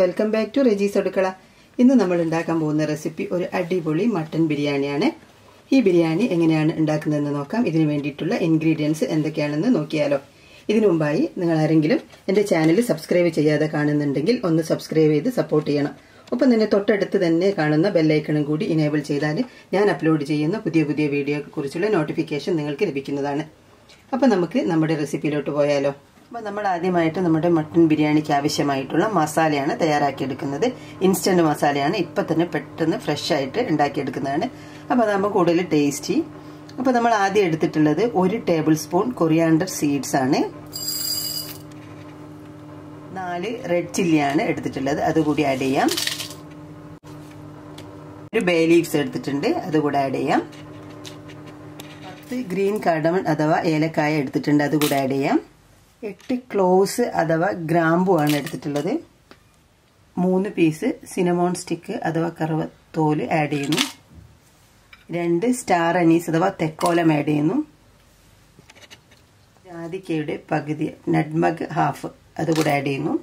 Welcome back to Reji's അടുക്കള ഇന്ന് നമ്മൾ ഉണ്ടാക്കാൻ പോകുന്ന റെസിപ്പി ഒരു അടിപൊളി മട്ടൻ ബിരിയാണിയാണ്. ഈ ബിരിയാണി എങ്ങനെയാണ് ഉണ്ടാക്കുന്നതെന്ന് നോക്കാം. ഇതിന് വേണ്ടിയിട്ടുള്ള ഇൻഗ്രീഡിയൻസ് എന്തൊക്കെയാണെന്ന് നോക്കിയാലോ. ഇതിനു മുമ്പായി നിങ്ങൾ ആരെങ്കിലും എന്റെ ചാനൽ സബ്സ്ക്രൈബ് ചെയ്യാതെ കാണുന്നുണ്ടെങ്കിൽ ഒന്ന് സബ്സ്ക്രൈബ് ചെയ്ത് സപ്പോർട്ട് ചെയ്യണം. ഒപ്പം തന്നെ തൊട്ടടുത്ത് തന്നെ കാണുന്ന ബെല്ലൈക്കണും കൂടി ഇനേബിൾ ചെയ്താൽ ഞാൻ അപ്ലോഡ് ചെയ്യുന്ന പുതിയ പുതിയ വീഡിയോയെ കുറിച്ചുള്ള നോട്ടിഫിക്കേഷൻ നിങ്ങൾക്ക് ലഭിക്കുന്നതാണ്. അപ്പം നമുക്ക് നമ്മുടെ റെസിപ്പിയിലോട്ട് പോയാലോ. അപ്പോൾ നമ്മൾ ആദ്യമായിട്ട് നമ്മുടെ മട്ടൻ ബിരിയാണിക്ക് ആവശ്യമായിട്ടുള്ള മസാലയാണ് തയ്യാറാക്കിയെടുക്കുന്നത്. ഇൻസ്റ്റന്റ് മസാലയാണ് ഇപ്പം തന്നെ പെട്ടെന്ന് ഫ്രഷ് ആയിട്ട് ഉണ്ടാക്കിയെടുക്കുന്നതാണ്. അപ്പോൾ അതാകുമ്പോൾ കൂടുതൽ ടേസ്റ്റി അപ്പോൾ നമ്മൾ ആദ്യം എടുത്തിട്ടുള്ളത് ഒരു ടേബിൾ സ്പൂൺ കൊറിയാണ്ടർ സീഡ്സ് ആണ്. നാല് റെഡ് ചില്ലിയാണ് എടുത്തിട്ടുള്ളത്. അതുകൂടി ആഡ് ചെയ്യാം. ഒരു ബേ ലീവ്സ് എടുത്തിട്ടുണ്ട്. അതുകൂടെ ആഡ് ചെയ്യാം. പത്ത് ഗ്രീൻ കാർഡമൺ അഥവാ ഏലക്കായ എടുത്തിട്ടുണ്ട്. അതുകൂടെ ആഡ് ചെയ്യാം. എട്ട് ക്ലോസ് അഥവാ ഗ്രാമ്പു ആണ് എടുത്തിട്ടുള്ളത്. മൂന്ന് പീസ് സിനമോൺ സ്റ്റിക്ക് അഥവാ കറുവത്തോൽ ആഡ് ചെയ്യുന്നു. രണ്ട് സ്റ്റാർ അനീസ് അഥവാ തെക്കോലം ആഡ് ചെയ്യുന്നു. ജാതിക്കയുടെ പകുതി നഡ്മഗ് ഹാഫ് അതുകൂടെ ആഡ് ചെയ്യുന്നു.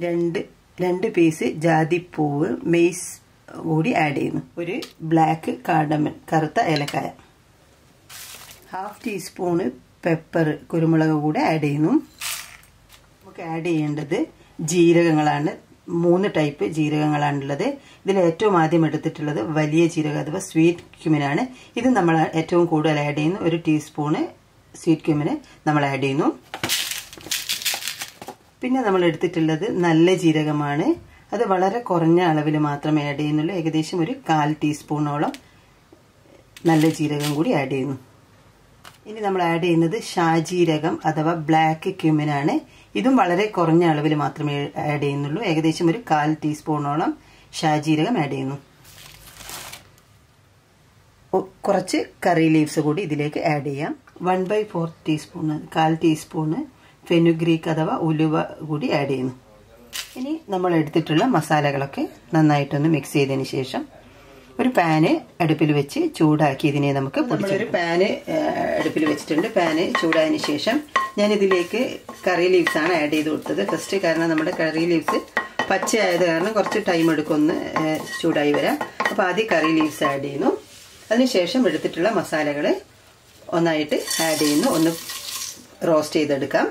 രണ്ട് രണ്ട് പീസ് ജാതിപ്പൂവ് മെയ്സ് കൂടി ആഡ് ചെയ്യുന്നു. ഒരു ബ്ലാക്ക് കാർഡമൻ കറുത്ത ഏലക്കായ. ഹാഫ് ടീസ്പൂണ് പെപ്പർ കുരുമുളക് കൂടെ ആഡ് ചെയ്യുന്നു. നമുക്ക് ആഡ് ചെയ്യേണ്ടത് ജീരകങ്ങളാണ്. മൂന്ന് ടൈപ്പ് ജീരകങ്ങളാണുള്ളത്. ഇതിൽ ഏറ്റവും ആദ്യം എടുത്തിട്ടുള്ളത് വലിയ ജീരകം അഥവാ സ്വീറ്റ് ക്യുമിനാണ് ഇത് നമ്മൾ ഏറ്റവും കൂടുതൽ ആഡ് ചെയ്യുന്നു. ഒരു ടീസ്പൂണ് സ്വീറ്റ് ക്യുമിന് നമ്മൾ ആഡ് ചെയ്യുന്നു. പിന്നെ നമ്മൾ എടുത്തിട്ടുള്ളത് നല്ല ജീരകമാണ്. അത് വളരെ കുറഞ്ഞ അളവിൽ മാത്രമേ ആഡ് ചെയ്യുന്നുള്ളൂ. ഏകദേശം ഒരു കാൽ ടീസ്പൂണോളം നല്ല ജീരകം കൂടി ആഡ് ചെയ്യുന്നു. ഇനി നമ്മൾ ആഡ് ചെയ്യുന്നത് ഷാജീരകം അഥവാ ബ്ലാക്ക് ക്യൂമിനാണ് ഇതും വളരെ കുറഞ്ഞ അളവിൽ മാത്രമേ ആഡ് ചെയ്യുന്നുള്ളൂ. ഏകദേശം ഒരു കാൽ ടീസ്പൂണോളം ഷാജീരകം ആഡ് ചെയ്യുന്നു. കുറച്ച് കറി ലീവ്സ് കൂടി ഇതിലേക്ക് ആഡ് ചെയ്യാം. വൺ ബൈ ഫോർ ടീസ്പൂണ് കാൽ ടീസ്പൂണ് ഫെനുഗ്രീക്ക് അഥവാ ഉലുവ കൂടി ആഡ് ചെയ്യുന്നു. ഇനി നമ്മൾ എടുത്തിട്ടുള്ള മസാലകളൊക്കെ നന്നായിട്ടൊന്ന് മിക്സ് ചെയ്തതിന് ശേഷം ഒരു പാന് അടുപ്പിൽ വെച്ച് ചൂടാക്കി ഇതിനെ നമുക്ക് പൊടിച്ചൊരു പാന് അടുപ്പിൽ വെച്ചിട്ടുണ്ട്. പാന് ചൂടായതിന് ശേഷം ഞാൻ ഇതിലേക്ക് കറി ലീവ്സ് ആണ് ആഡ് ചെയ്ത് കൊടുത്തത്. ഫസ്റ്റ് കാരണം നമ്മുടെ കറി ലീവ്സ് പച്ചയായത് കാരണം കുറച്ച് ടൈം എടുക്കും ഒന്ന് ചൂടായി വരാം. അപ്പോൾ ആദ്യം കറി ലീവ്സ് ആഡ് ചെയ്യുന്നു. അതിനുശേഷം എടുത്തിട്ടുള്ള മസാലകൾ ഒന്നായിട്ട് ആഡ് ചെയ്യുന്നു. ഒന്ന് റോസ്റ്റ് ചെയ്തെടുക്കാം.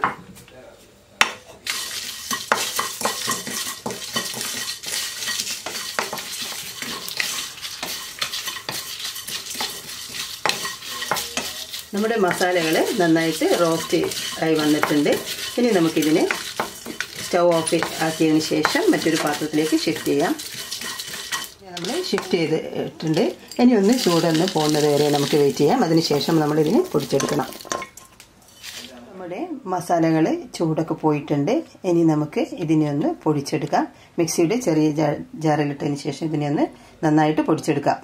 നമ്മുടെ മസാലകൾ നന്നായിട്ട് റോസ്റ്റ് ആയി വന്നിട്ടുണ്ട്. ഇനി നമുക്കിതിനെ സ്റ്റൗ ഓഫ് ആക്കിയതിന് ശേഷം മറ്റൊരു പാത്രത്തിലേക്ക് ഷിഫ്റ്റ് ചെയ്യാം. നമ്മൾ ഷിഫ്റ്റ് ചെയ്തിട്ടുണ്ട്. ഇനി ഒന്ന് ചൂടൊന്ന് പോകുന്നത് വരെ നമുക്ക് വെയിറ്റ് ചെയ്യാം. അതിനുശേഷം നമ്മളിതിനെ പൊടിച്ചെടുക്കണം. നമ്മുടെ മസാലകൾ ചൂടൊക്കെ പോയിട്ടുണ്ട്. ഇനി നമുക്ക് ഇതിനെ ഒന്ന് പൊടിച്ചെടുക്കാം. മിക്സിയുടെ ചെറിയ ജാറിലിട്ടതിന് ശേഷം ഇതിനെ ഒന്ന് നന്നായിട്ട് പൊടിച്ചെടുക്കാം.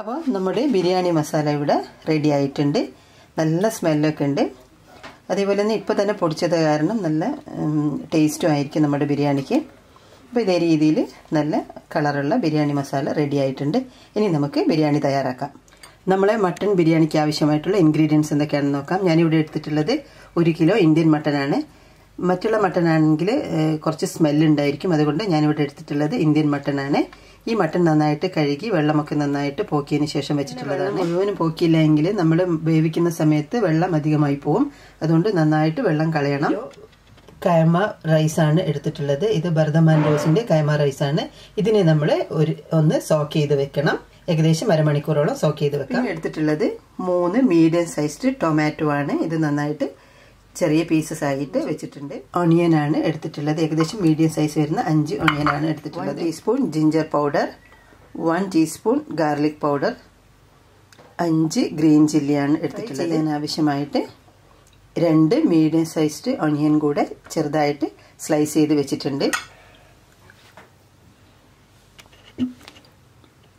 അപ്പോൾ നമ്മുടെ ബിരിയാണി മസാല ഇവിടെ റെഡി ആയിട്ടുണ്ട്. നല്ല സ്മെല്ലൊക്കെ ഉണ്ട്. അതേപോലെ തന്നെ ഇപ്പോൾ തന്നെ പൊടിച്ചത് കാരണം നല്ല ടേസ്റ്റും ആയിരിക്കും നമ്മുടെ ബിരിയാണിക്ക്. അപ്പോൾ ഇതേ രീതിയിൽ നല്ല കളറുള്ള ബിരിയാണി മസാല റെഡി ആയിട്ടുണ്ട്. ഇനി നമുക്ക് ബിരിയാണി തയ്യാറാക്കാം. നമ്മളെ മട്ടൺ ബിരിയാണിക്ക് ആവശ്യമായിട്ടുള്ള ഇൻഗ്രീഡിയൻസ് എന്തൊക്കെയാണെന്ന് നോക്കാം. ഞാനിവിടെ എടുത്തിട്ടുള്ളത് ഒരു കിലോ ഇന്ത്യൻ മട്ടനാണ് മറ്റുള്ള മട്ടനാണെങ്കിൽ കുറച്ച് സ്മെല്ലുണ്ടായിരിക്കും അതുകൊണ്ട് ഞാനിവിടെ എടുത്തിട്ടുള്ളത് ഇന്ത്യൻ മട്ടനാണ് ഈ മട്ടൺ നന്നായിട്ട് കഴുകി വെള്ളമൊക്കെ നന്നായിട്ട് പോക്കിയതിന് ശേഷം വെച്ചിട്ടുള്ളതാണ്. മുഴുവനും പോക്കിയില്ല എങ്കിൽ നമ്മൾ വേവിക്കുന്ന സമയത്ത് വെള്ളം അധികമായി പോവും. അതുകൊണ്ട് നന്നായിട്ട് വെള്ളം കളയണം. കയമ റൈസാണ് എടുത്തിട്ടുള്ളത്. ഇത് ബർദമാൻ റോസിന്റെ കയമ റൈസാണ്. ഇതിനെ നമ്മൾ ഒരു ഒന്ന് സോക്ക് ചെയ്ത് വെക്കണം. ഏകദേശം അരമണിക്കൂറോളം സോക്ക് ചെയ്ത് വെക്കാം. എടുത്തിട്ടുള്ളത് മൂന്ന് മീഡിയം സൈസ്ഡ് ടൊമാറ്റോ ആണ്. ഇത് നന്നായിട്ട് ചെറിയ പീസസ് ആയിട്ട് വെച്ചിട്ടുണ്ട്. ഒണിയൻ ആണ് എടുത്തിട്ടുള്ളത്. ഏകദേശം മീഡിയം സൈസ് വരുന്ന അഞ്ച് ഒണിയൻ ആണ് എടുത്തിട്ടുള്ളത്. Teaspoon ginger powder one teaspoon garlic powder അഞ്ച് ഗ്രീൻ ചില്ലിയാണ് എടുത്തിട്ടുള്ളത്. അതിനാവശ്യമായിട്ട് രണ്ട് മീഡിയം സൈസ്ഡ് ഒണിയൻ കൂടെ ചെറുതായിട്ട് സ്ലൈസ് ചെയ്ത് വെച്ചിട്ടുണ്ട്.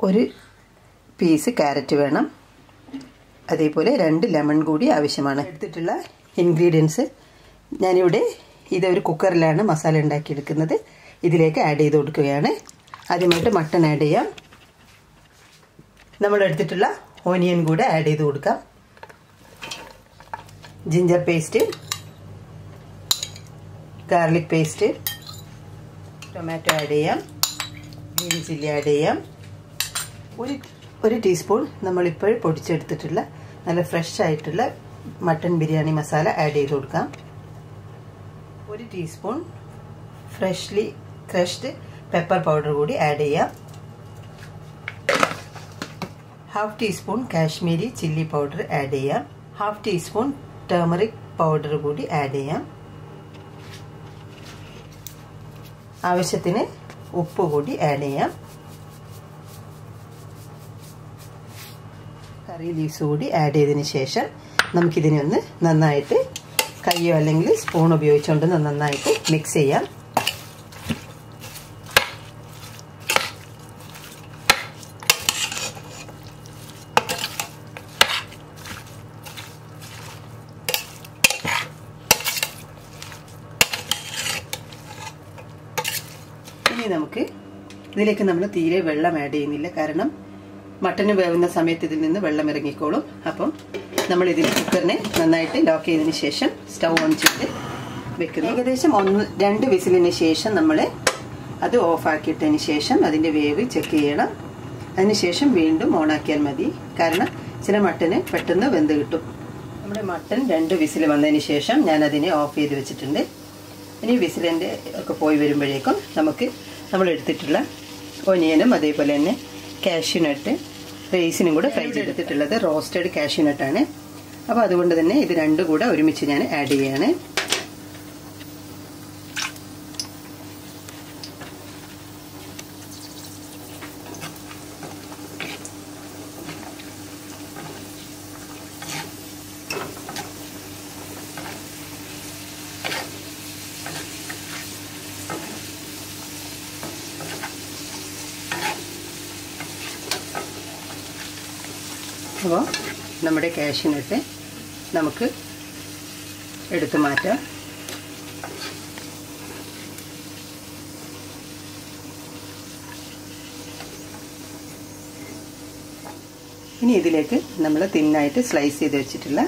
ഒരു പീസ് ക്യാരറ്റ് വേണം. അതേപോലെ രണ്ട് ലെമൺ കൂടി ആവശ്യമാണ്. എടുത്തിട്ടുള്ള ഇൻഗ്രീഡിയൻസ് ഞാനിവിടെ ഇതൊരു കുക്കറിലാണ് മസാല ഉണ്ടാക്കിയെടുക്കുന്നത്. ഇതിലേക്ക് ആഡ് ചെയ്ത് കൊടുക്കുകയാണ്. ആദ്യമായിട്ട് മട്ടൺ ആഡ് ചെയ്യാം. നമ്മൾ എടുത്തിട്ടുള്ള ഓനിയൻ കൂടെ ആഡ് ചെയ്ത് കൊടുക്കാം. Ginger paste garlic paste tomato add ചെയ്യാം. ഗ്രീൻ ചില്ലി ആഡ് ചെയ്യാം. ഒരു ഒരു ടീസ്പൂൺ നമ്മളിപ്പോൾ പൊടിച്ചെടുത്തിട്ടുള്ള നല്ല ഫ്രഷ് ആയിട്ടുള്ള മട്ടൺ ബിരിയാണി മസാല ആഡ് ചെയ്ത് കൊടുക്കാം. ഒരു teaspoon freshly crushed pepper powder കൂടി ആഡ് ചെയ്യാം. Half teaspoon Kashmiri chilli powder add ചെയ്യാം. ഹാഫ് ടീസ്പൂൺ ടേമറിക് പൗഡർ കൂടി ആഡ് ചെയ്യാം. ആവശ്യത്തിന് ഉപ്പ് കൂടി ആഡ് ചെയ്യാം. കറി ലീവ്സ് കൂടി ആഡ് ചെയ്തതിന് ശേഷം നമുക്കിതിനെ ഒന്ന് നന്നായിട്ട് കയ്യോ അല്ലെങ്കിൽ സ്പൂൺ ഉപയോഗിച്ചുകൊണ്ട് നന്നായിട്ട് മിക്സ് ചെയ്യാം. ഇനി നമുക്ക് ഇതിലേക്ക് നമ്മൾ തീരെ വെള്ളം ആഡ് ചെയ്യുന്നില്ല. കാരണം മട്ടന് വേവുന്ന സമയത്ത് ഇതിൽ നിന്ന് വെള്ളം ഇറങ്ങിക്കോളും. അപ്പം നമ്മൾ ഇതിൽ കുക്കറിനെ നന്നായിട്ട് ലോക്ക് ചെയ്തതിന് ശേഷം സ്റ്റൗ ഓൺ ചെയ്ത് വെക്കുന്നു. ഏകദേശം ഒന്ന് രണ്ട് വിസിലിന് ശേഷം നമ്മൾ അത് ഓഫാക്കിയിട്ടതിന് ശേഷം അതിന്റെ വേവ് ചെക്ക് ചെയ്യണം. അതിനുശേഷം വീണ്ടും ഓണാക്കിയാൽ മതി. കാരണം ചില മട്ടന് പെട്ടെന്ന് വെന്ത് കിട്ടും. നമ്മുടെ മട്ടൺ രണ്ട് വിസിൽ വന്നതിന് ശേഷം ഞാൻ അതിനെ ഓഫ് ചെയ്ത് വെച്ചിട്ടുണ്ട്. ഇനി വിസിലിന്റെ ഒക്കെ പോയി വരുമ്പോഴേക്കും നമുക്ക് നമ്മൾ എടുത്തിട്ടുള്ള ഒനിയനും അതേപോലെ തന്നെ കാഷ്യൂനട്ട് റേസിനും കൂടെ ഫ്രൈ ചെയ്തെടുത്തിട്ടുള്ളത് റോസ്റ്റഡ് കാഷ്യൂനട്ടാണ്. അപ്പോൾ അതുകൊണ്ട് തന്നെ ഇത് രണ്ടും കൂടെ ഒരുമിച്ച് ഞാൻ ആഡ് ചെയ്യാണ്. അപ്പോൾ നമ്മുടെ കാഷ്യൂനട്ട് നമുക്ക് എടുത്തു മാറ്റാം. ഇനി ഇതിലേക്ക് നമ്മൾ തിന്നായിട്ട് സ്ലൈസ് ചെയ്ത് വെച്ചിട്ടുള്ള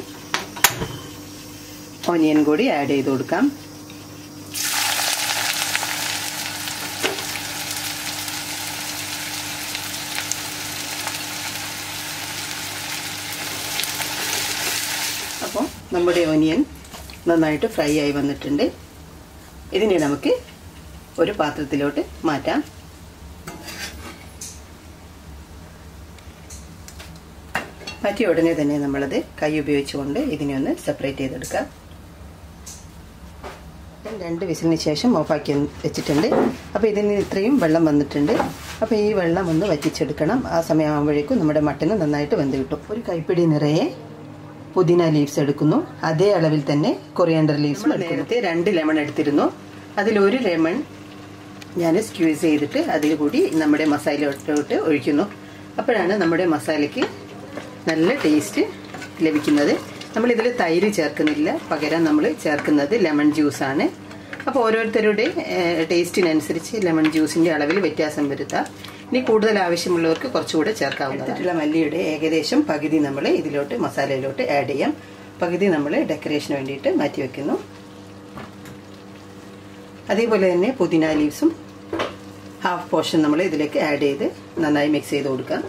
ഓനിയൻ കൂടി ആഡ് ചെയ്ത് കൊടുക്കാം അപ്പോൾ നമ്മുടെ ഓനിയൻ നന്നായിട്ട് ഫ്രൈ ആയി വന്നിട്ടുണ്ട്. ഇതിനെ നമുക്ക് ഒരു പാത്രത്തിലോട്ട് മാറ്റാം. മാറ്റിയ ഉടനെ തന്നെ നമ്മളത് കൈ ഉപയോഗിച്ചുകൊണ്ട് ഇതിനെ ഒന്ന് സെപ്പറേറ്റ് ചെയ്തെടുക്കാം. രണ്ട് വിസിലിന് ശേഷം ഓഫാക്കി വെച്ചിട്ടുണ്ട്. അപ്പോൾ ഇതിന് ഇത്രയും വെള്ളം വന്നിട്ടുണ്ട്. അപ്പോൾ ഈ വെള്ളം ഒന്ന് വറ്റിച്ചെടുക്കണം. ആ സമയമാകുമ്പോഴേക്കും നമ്മുടെ മട്ടന് നന്നായിട്ട് വെന്ത് കിട്ടും. ഒരു കൈപ്പിടി നിറയെ പുതിന ലീവ്സ് എടുക്കുന്നു. അതേ അളവിൽ തന്നെ കൊറിയാണ്ടർ ലീവ്സും നേരത്തെ രണ്ട് ലെമൺ എടുത്തിരുന്നു. അതിലൊരു ലെമൺ ഞാൻ സ്ക്യൂസ് ചെയ്തിട്ട് അതിൽ കൂടി നമ്മുടെ മസാലയിലോട്ട് ഒഴിക്കുന്നു. അപ്പോഴാണ് നമ്മുടെ മസാലയ്ക്ക് നല്ല ടേസ്റ്റ് ലഭിക്കുന്നത്. നമ്മളിതിൽ തൈര് ചേർക്കുന്നില്ല. പകരം നമ്മൾ ചേർക്കുന്നത് ലെമൺ ജ്യൂസാണ് അപ്പോൾ ഓരോരുത്തരുടെ ടേസ്റ്റിനനുസരിച്ച് ലെമൺ ജ്യൂസിന്റെ അളവിൽ വ്യത്യാസം വരുത്താം. ഇനി കൂടുതൽ ആവശ്യമുള്ളവർക്ക് കുറച്ചുകൂടെ ചേർക്കാവുന്നതായിട്ടുള്ള മല്ലിയുടെ ഏകദേശം പകുതി നമ്മൾ ഇതിലോട്ട് മസാലയിലോട്ട് ആഡ് ചെയ്യാം. പകുതി നമ്മൾ ഡെക്കറേഷന് വേണ്ടിയിട്ട് മാറ്റി വെക്കുന്നു. അതേപോലെ തന്നെ പുതിന ലീവ്സും ഹാഫ് പോർഷൻ നമ്മൾ ഇതിലേക്ക് ആഡ് ചെയ്ത് നന്നായി മിക്സ് ചെയ്ത് കൊടുക്കാം.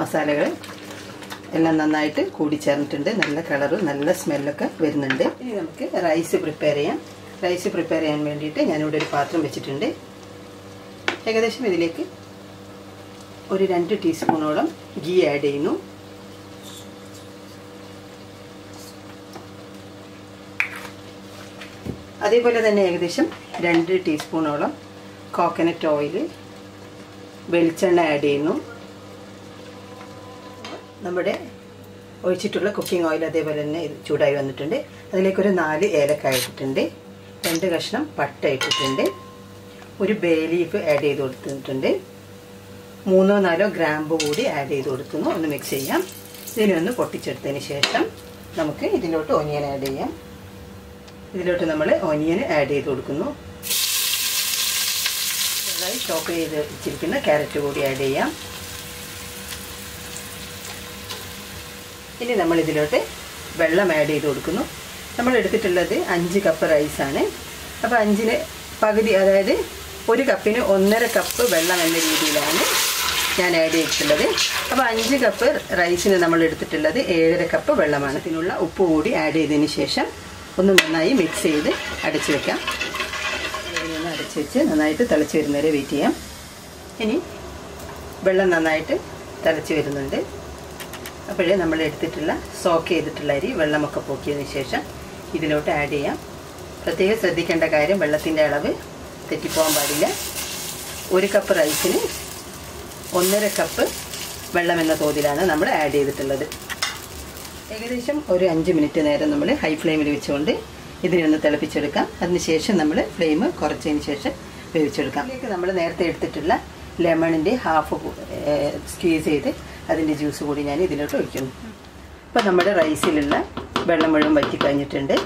മസാലകൾ എല്ലാം നന്നായിട്ട് കൂടിച്ചേർന്നിട്ടുണ്ട്. നല്ല കളറും നല്ല സ്മെല്ലൊക്കെ വരുന്നുണ്ട്. ഇനി നമുക്ക് റൈസ് പ്രിപ്പയർ ചെയ്യാം. റൈസ് പ്രിപ്പയർ ചെയ്യാൻ വേണ്ടിയിട്ട് ഞാനിവിടെ ഒരു പാത്രം വെച്ചിട്ടുണ്ട്. ഏകദേശം ഇതിലേക്ക് ഒരു രണ്ട് ടീസ്പൂണോളം ഗീ ആഡ് ചെയ്യുന്നു. അതേപോലെ തന്നെ ഏകദേശം രണ്ട് ടീസ്പൂണോളം കോക്കനട്ട് ഓയിൽ വെളിച്ചെണ്ണ ആഡ് ചെയ്യുന്നു. നമ്മുടെ ഒഴിച്ചിട്ടുള്ള കുക്കിംഗ് ഓയിൽ അതേപോലെ തന്നെ ചൂടായി വന്നിട്ടുണ്ട്. അതിലേക്കൊരു നാല് ഏലക്കായ ഇട്ടിട്ടുണ്ട്. രണ്ട് കഷ്ണം പട്ട ഇട്ടിട്ടുണ്ട്. ഒരു ബേ ലീഫ് ആഡ് ചെയ്ത് കൊടുത്തിട്ടുണ്ട്. മൂന്നോ നാലോ ഗ്രാമ്പ് കൂടി ആഡ് ചെയ്ത് കൊടുക്കുന്നു. ഒന്ന് മിക്സ് ചെയ്യാം. ഇതിനെ ഒന്ന് പൊട്ടിച്ചെടുത്തതിന് ശേഷം നമുക്ക് ഇതിലോട്ട് ഓനിയൻ ആഡ് ചെയ്യാം. ഇതിലോട്ട് നമ്മൾ ഓനിയൻ ആഡ് ചെയ്ത് കൊടുക്കുന്നു. ചെറുതായി ചോപ്പ് ചെയ്ത് വെച്ചിരിക്കുന്ന ക്യാരറ്റ് കൂടി ആഡ് ചെയ്യാം. ഇനി നമ്മൾ ഇതിലോട്ട് വെള്ളം ആഡ് ചെയ്ത് കൊടുക്കുന്നു. നമ്മൾ എടുത്തിട്ടുള്ളത് അഞ്ച് കപ്പ് റൈസാണ്. അപ്പോൾ അഞ്ചിന് പകുതി അതായത് ഒരു കപ്പിന് ഒന്നര കപ്പ് വെള്ളം എന്ന രീതിയിലാണ് ഞാൻ ആഡ് ചെയ്തിട്ടുള്ളത്. അപ്പോൾ അഞ്ച് കപ്പ് റൈസിന് നമ്മൾ എടുത്തിട്ടുള്ളത് ഏഴര കപ്പ് വെള്ളമാണ്. ഇതിനുള്ള ഉപ്പ് കൂടി ആഡ് ചെയ്തതിന് ശേഷം ഒന്ന് നന്നായി മിക്സ് ചെയ്ത് അടച്ച് വെക്കാം. ഒന്ന് അടച്ച് വെച്ച് നന്നായിട്ട് തിളച്ച് വരുന്നവരെ വെയിറ്റ് ചെയ്യാം. ഇനി വെള്ളം നന്നായിട്ട് തിളച്ച് വരുന്നുണ്ട്. അപ്പോഴേ നമ്മൾ എടുത്തിട്ടുള്ള സോക്ക് ചെയ്തിട്ടുള്ള അരി വെള്ളമൊക്കെ പോക്കിയതിന് ശേഷം ഇതിലോട്ട് ആഡ് ചെയ്യാം. പ്രത്യേകം ശ്രദ്ധിക്കേണ്ട കാര്യം വെള്ളത്തിന്റെ അളവ് തെറ്റിപ്പോകാൻ പാടില്ല. ഒരു കപ്പ് റൈസിന് ഒന്നര കപ്പ് വെള്ളമെന്ന തോതിലാണ് നമ്മൾ ആഡ് ചെയ്തിട്ടുള്ളത്. ഏകദേശം ഒരു അഞ്ച് മിനിറ്റ് നേരം നമ്മൾ ഹൈ ഫ്ലെയിമിൽ വെച്ചുകൊണ്ട് ഇതിനെ ഒന്ന് തിളപ്പിച്ചെടുക്കാം. അതിനുശേഷം നമ്മൾ ഫ്ലെയിം കുറച്ചതിന് ശേഷം വേവിച്ചെടുക്കാം. ഇതിലേക്ക് നമ്മൾ നേരത്തെ എടുത്തിട്ടുള്ള ലെമണിന്റെ ഹാഫ് സ്ക്വീസ് ചെയ്ത് അതിന്റെ ജ്യൂസ് കൂടി ഞാൻ ഇതിലോട്ട് ഒഴിക്കുന്നു. അപ്പോൾ നമ്മുടെ റൈസിലുള്ള വെള്ളം മുഴുവൻ വറ്റി കഴിഞ്ഞിട്ടുണ്ട്.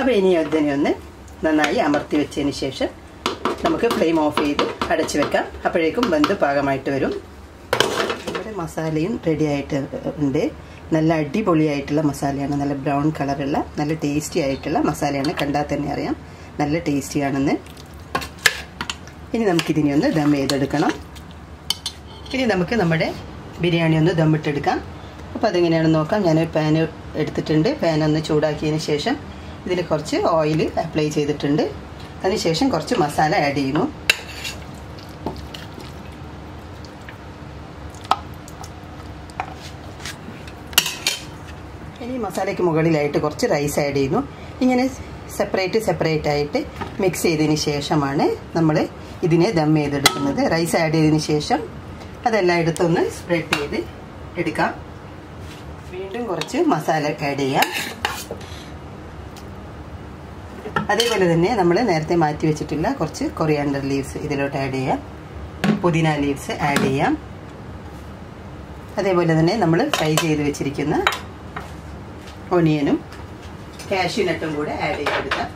അപ്പോൾ ഇനി അതിനെ ഒന്ന് നന്നായി അമർത്തി വെച്ചതിന് ശേഷം നമുക്ക് ഫ്ലെയിം ഓഫ് ചെയ്ത് അടച്ചു വെക്കാം. അപ്പോഴേക്കും ബന്ധ പാകമായിട്ട് വരും. നമ്മുടെ മസാലയും റെഡി ആയിട്ട് ഉണ്ട്. നല്ല അടിപൊളിയായിട്ടുള്ള മസാലയാണ്. നല്ല ബ്രൗൺ കളറുള്ള നല്ല ടേസ്റ്റി ആയിട്ടുള്ള മസാലയാണ്. കണ്ടാൽ തന്നെ അറിയാം. നല്ല ടേസ്റ്റിയാണെന്ന് ഇനി നമുക്കിതിനെ ഒന്ന് ദം ചെയ്തെടുക്കണം. ഇനി നമുക്ക് നമ്മുടെ ബിരിയാണി ഒന്ന് ദം ദമ്മിട്ടെടുക്കാം അപ്പോൾ അതെങ്ങനെയാണെന്ന് നോക്കാം. ഞാൻ പാൻ എടുത്തിട്ടുണ്ട്. പാൻ ഒന്ന് ചൂടാക്കിയതിന് ശേഷം ഇതിൽ കുറച്ച് ഓയിൽ അപ്ലൈ ചെയ്തിട്ടുണ്ട്. അതിനുശേഷം കുറച്ച് മസാല ആഡ് ചെയ്യുന്നു. ഇനി മസാലയ്ക്ക് മുകളിലായിട്ട് കുറച്ച് റൈസ് ആഡ് ചെയ്യുന്നു. ഇങ്ങനെ സെപ്പറേറ്റ് സെപ്പറേറ്റ് ആയിട്ട് മിക്സ് ചെയ്തതിന് ശേഷമാണ് നമ്മൾ ഇതിനെ ദം ചെയ്തെടുക്കുന്നത്. റൈസ് ആഡ് ചെയ്തതിന് ശേഷം അതെല്ലാം എടുത്തൊന്ന് സ്പ്രെഡ് ചെയ്ത് എടുക്കാം. കുറച്ച് മസാല ആഡ് ചെയ്യാം. അതേപോലെ തന്നെ നമ്മൾ നേരത്തെ മാറ്റി വെച്ചിട്ടുള്ള കുറച്ച് കൊറിയാണ്ടർ ലീവ്സ് ഇതിലോട്ട് ആഡ് ചെയ്യാം. പുതിന ലീവ്സ് ആഡ് ചെയ്യാം. അതേപോലെ തന്നെ നമ്മൾ ഫ്രൈ ചെയ്ത് വെച്ചിരിക്കുന്ന ഒനിയനും കാഷ്യൂനട്ടും കൂടെ ആഡ് ചെയ്തെടുക്കാം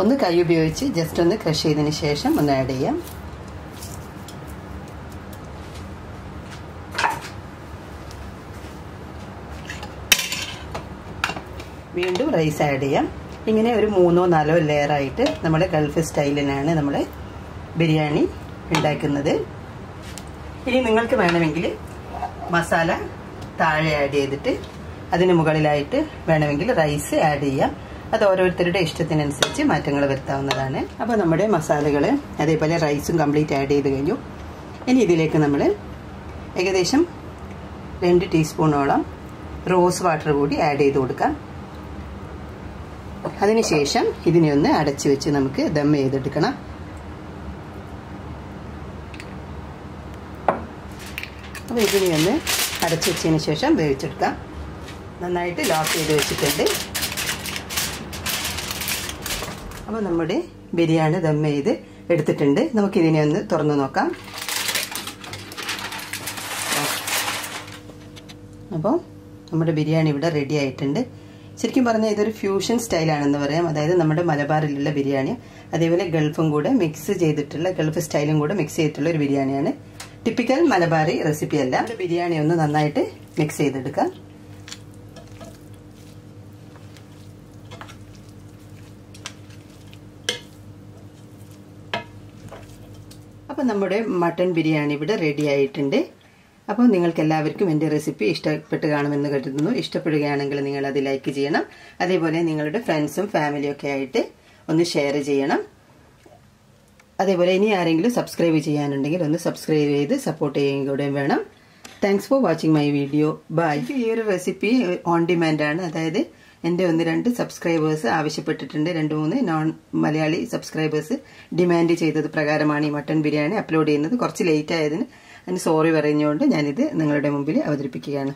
ഒന്ന് കൈ ഉപയോഗിച്ച് ജസ്റ്റ് ഒന്ന് ക്രഷ് ചെയ്തതിന് ശേഷം ഒന്ന് ആഡ് ചെയ്യാം. വീണ്ടും റൈസ് ആഡ് ചെയ്യാം. ഇങ്ങനെ ഒരു മൂന്നോ നാലോ ലെയർ ആയിട്ട് നമ്മൾ ഗൾഫ് സ്റ്റൈലിനാണ് നമ്മൾ ബിരിയാണി ഉണ്ടാക്കുന്നത്. ഇനി നിങ്ങൾക്ക് വേണമെങ്കിൽ മസാല താഴെ ആഡ് ചെയ്തിട്ട് അതിന് മുകളിലായിട്ട് വേണമെങ്കിൽ റൈസ് ആഡ് ചെയ്യാം. അത് ഓരോരുത്തരുടെ ഇഷ്ടത്തിനനുസരിച്ച് മാറ്റങ്ങൾ വരുത്താവുന്നതാണ്. അപ്പോൾ നമ്മുടെ മസാലകൾ അതേപോലെ റൈസും കംപ്ലീറ്റ് ആഡ് ചെയ്ത് കഴിഞ്ഞു. ഇനി ഇതിലേക്ക് നമ്മൾ ഏകദേശം രണ്ട് ടീസ്പൂണോളം റോസ് വാട്ടർ കൂടി ആഡ് ചെയ്ത് കൊടുക്കാം. അതിനുശേഷം ഇതിനെ ഒന്ന് അടച്ചു വെച്ച് നമുക്ക് ദം ചെയ്തെടുക്കണം. അപ്പോൾ ഇതിനെ ഒന്ന് അടച്ചു വെച്ചതിന് ശേഷം വേവിച്ചെടുക്കാം. നന്നായിട്ട് ലോക്ക് ചെയ്ത് വെച്ചിട്ടുണ്ട്. അപ്പോൾ നമ്മുടെ ബിരിയാണി ദം ചെയ്ത് എടുത്തിട്ടുണ്ട്. നമുക്കിതിനെ ഒന്ന് തുറന്നു നോക്കാം. അപ്പോൾ നമ്മുടെ ബിരിയാണി ഇവിടെ റെഡി ആയിട്ടുണ്ട്. ശരിക്കും പറഞ്ഞാൽ ഇതൊരു ഫ്യൂഷൻ സ്റ്റൈലാണെന്ന് പറയാം. അതായത് നമ്മുടെ മലബാറിലുള്ള ബിരിയാണി അതേപോലെ ഗൾഫും കൂടെ മിക്സ് ചെയ്തിട്ടുള്ള ഗൾഫ് സ്റ്റൈലും കൂടെ മിക്സ് ചെയ്തിട്ടുള്ള ഒരു ബിരിയാണിയാണ്. ടിപ്പിക്കൽ മലബാറി റെസിപ്പി അല്ല. ബിരിയാണി ഒന്ന് നന്നായിട്ട് മിക്സ് ചെയ്തെടുക്കാം. അപ്പോൾ നമ്മുടെ മട്ടൺ ബിരിയാണി ഇവിടെ റെഡി ആയിട്ടുണ്ട്. അപ്പോൾ നിങ്ങൾക്ക് എല്ലാവർക്കും എന്റെ റെസിപ്പി ഇഷ്ടപ്പെട്ട് കാണുമെന്ന് കരുതുന്നു. ഇഷ്ടപ്പെടുകയാണെങ്കിൽ നിങ്ങൾ അത് ലൈക്ക് ചെയ്യണം. അതേപോലെ നിങ്ങളുടെ ഫ്രണ്ട്സും ഫാമിലിയും ഒക്കെ ആയിട്ട് ഒന്ന് ഷെയർ ചെയ്യണം. അതേപോലെ ഇനി ആരെങ്കിലും സബ്സ്ക്രൈബ് ചെയ്യാനുണ്ടെങ്കിൽ ഒന്ന് സബ്സ്ക്രൈബ് ചെയ്ത് സപ്പോർട്ട് ചെയ്യുകയും കൂടെ വേണം. Thanks for watching my video bye ഈ ഒരു റെസിപ്പി ഓൺ ഡിമാൻഡ് ആണ്. അതായത് എന്റെ ഒന്ന് രണ്ട് സബ്സ്ക്രൈബേഴ്സ് ആവശ്യപ്പെട്ടിട്ടുണ്ട്. രണ്ട് മൂന്ന് നോൺ മലയാളി സബ്സ്ക്രൈബേഴ്സ് ഡിമാൻഡ് ചെയ്തത് പ്രകാരമാണ് ഈ മട്ടൺ ബിരിയാണി അപ്ലോഡ് ചെയ്യുന്നത്. കുറച്ച് ലേറ്റ് ആയതിന് അതിന് സോറി പറഞ്ഞുകൊണ്ട് ഞാനിത് നിങ്ങളുടെ മുമ്പിൽ അവതരിപ്പിക്കുകയാണ്.